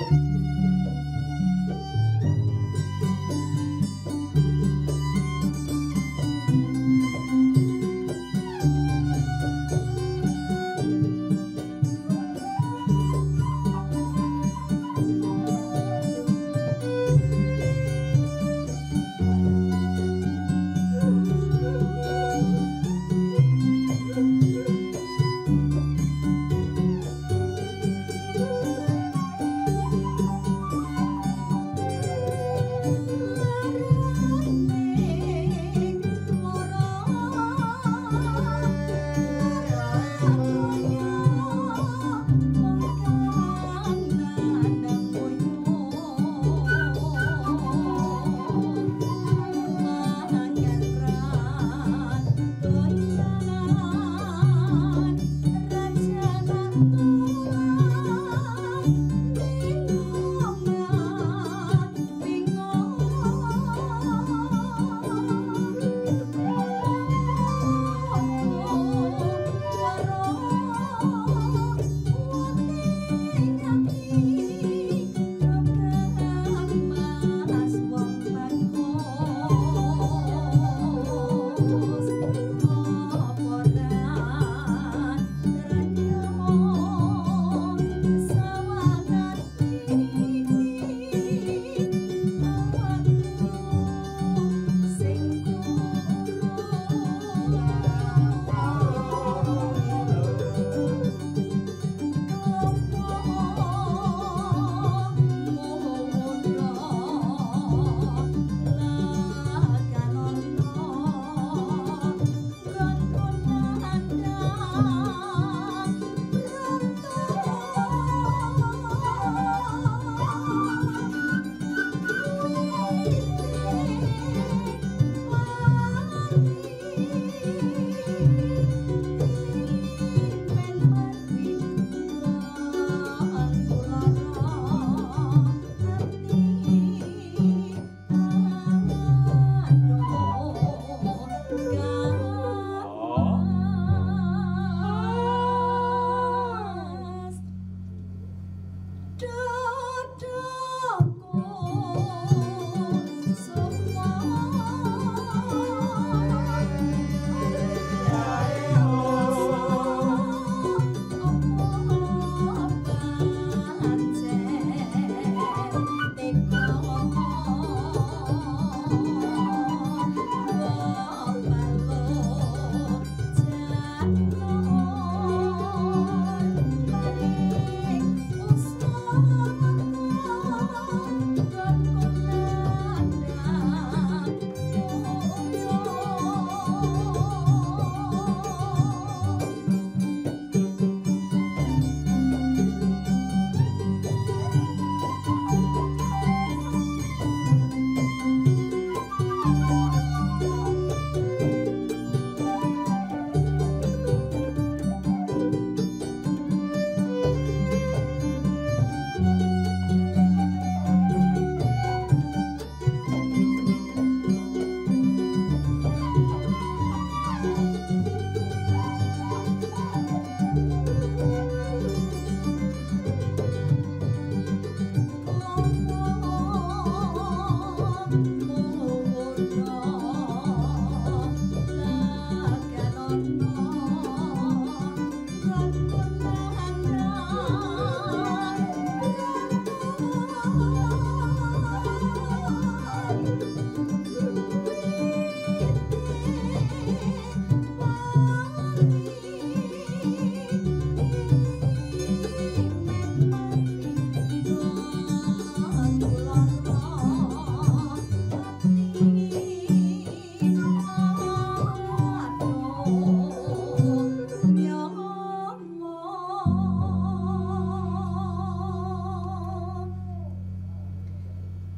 Música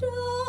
do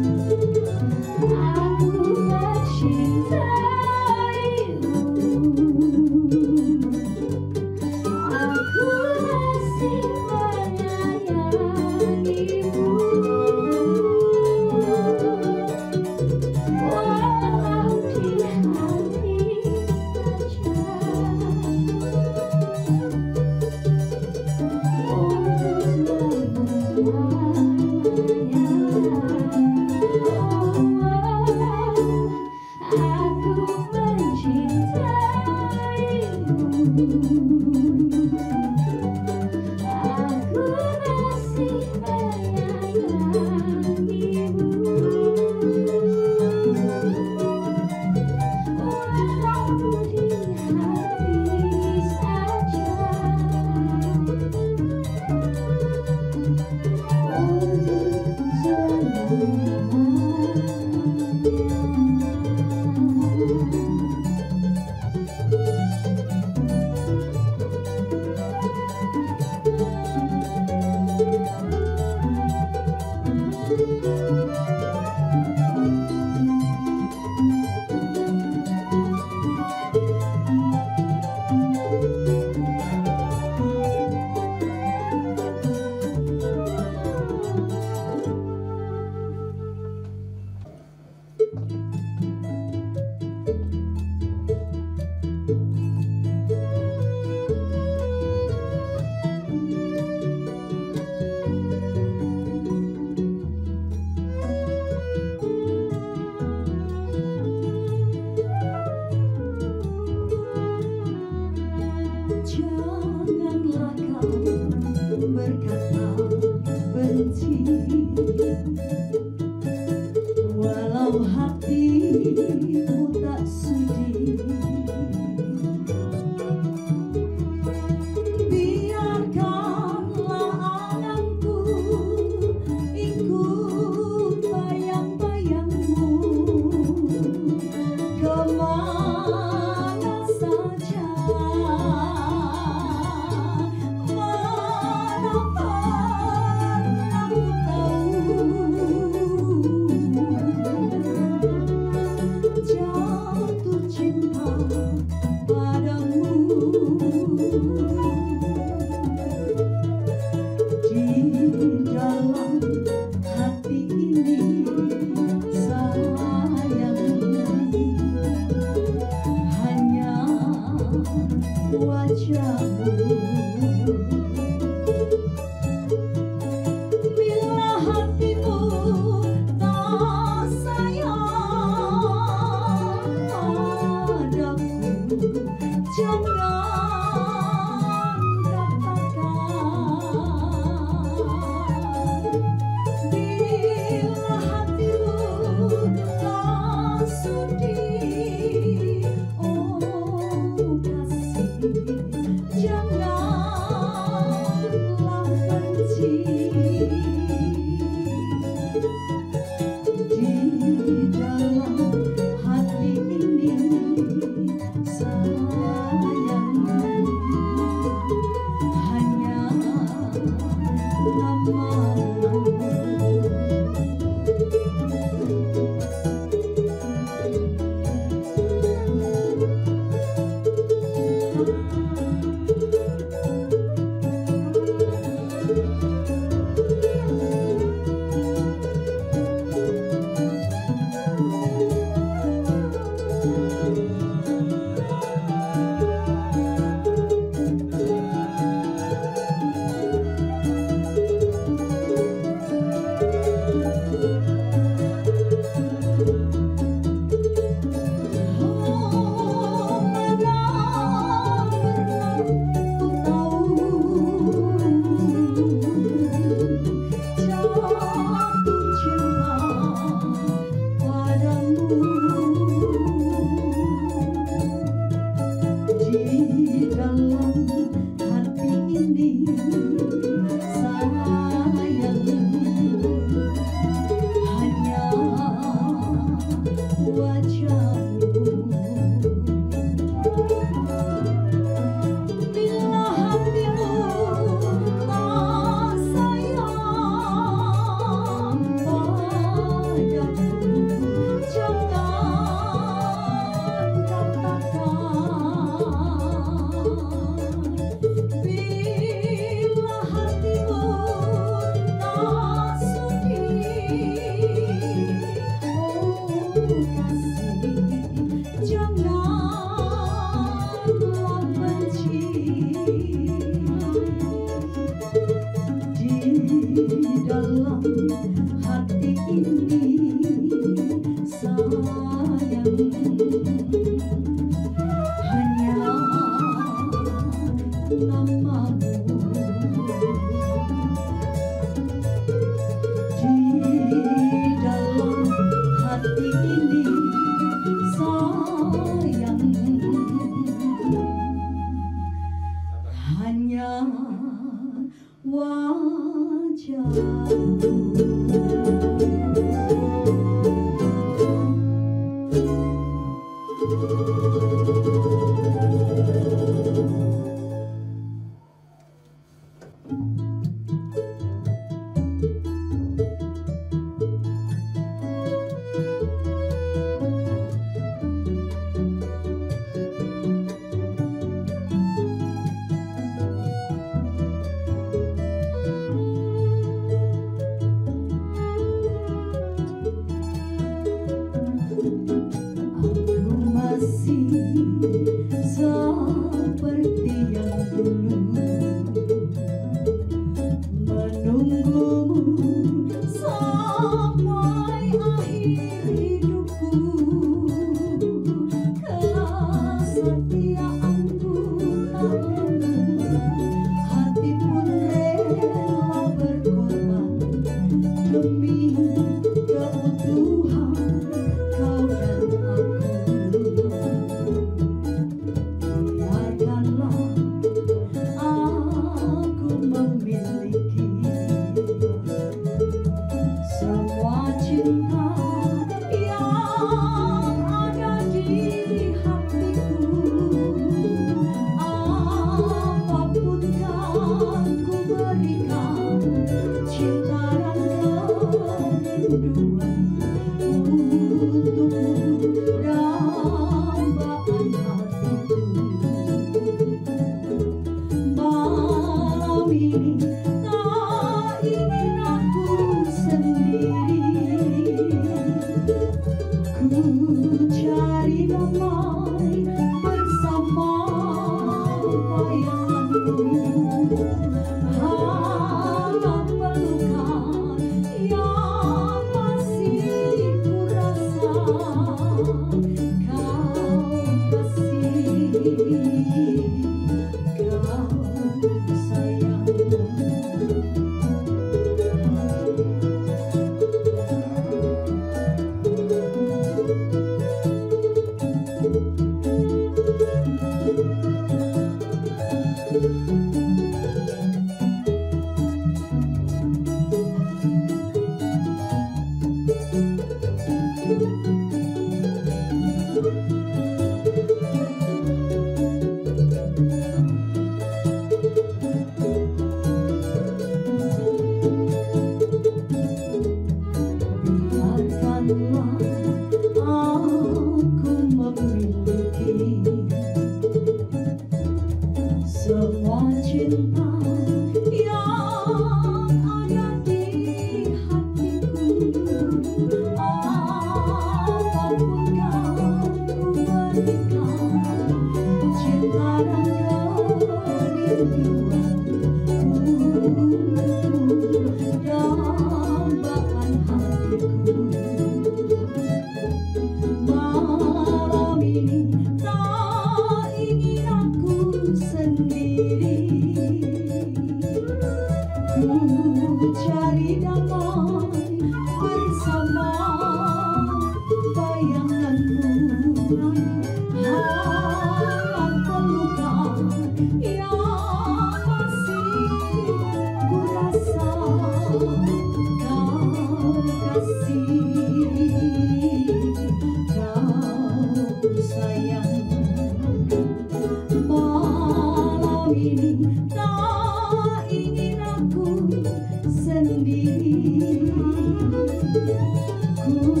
Kau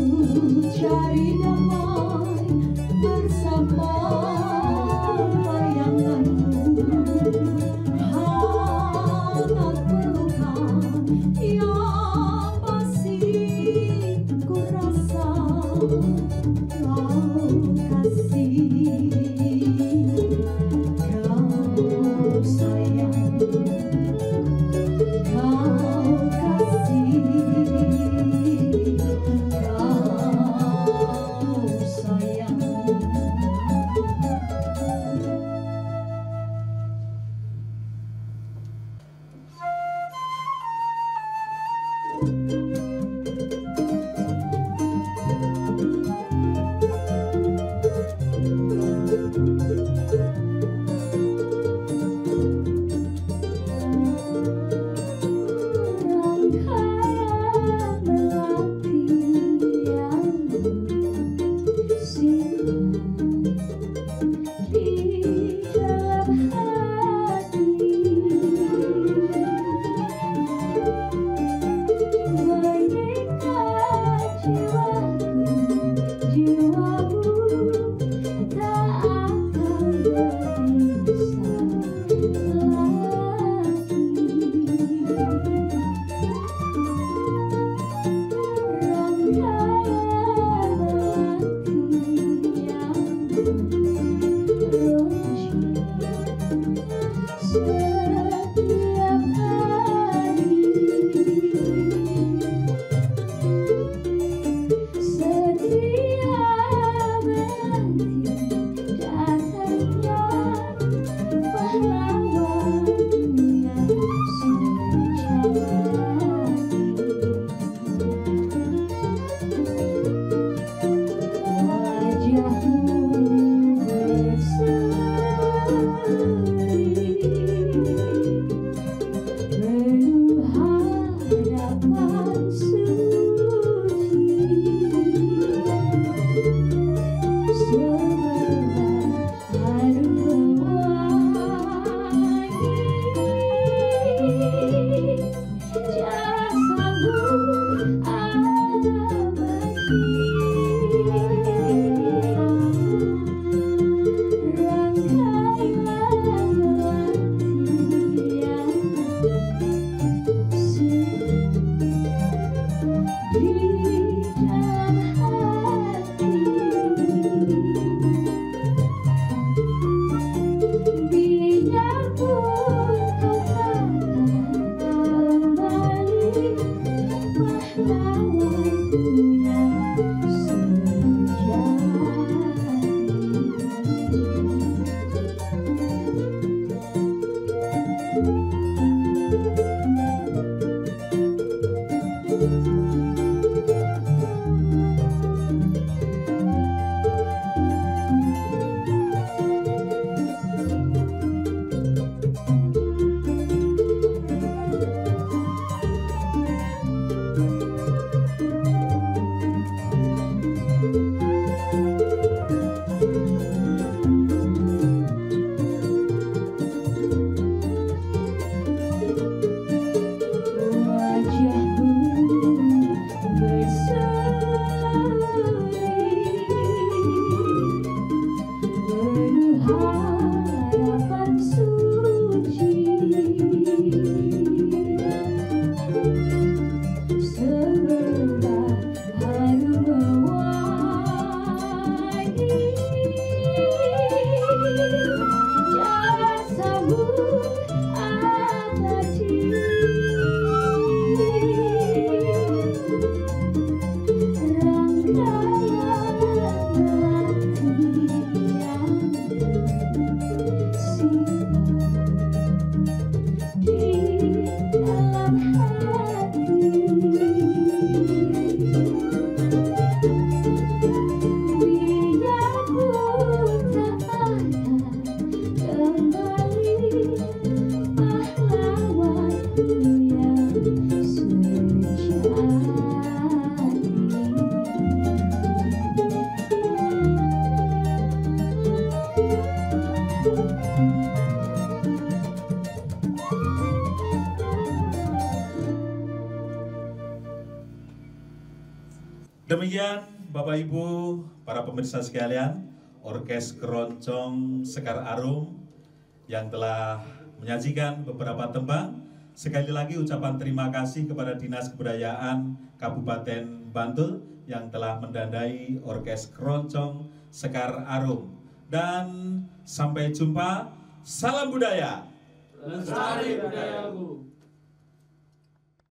Yeah. Pemirsa sekalian, Orkes Keroncong Sekar Arum yang telah menyajikan beberapa tembang. Sekali lagi ucapan terima kasih kepada Dinas Kebudayaan Kabupaten Bantul yang telah mendandai Orkes Keroncong Sekar Arum. Dan sampai jumpa, salam budaya. Lestari budayaku.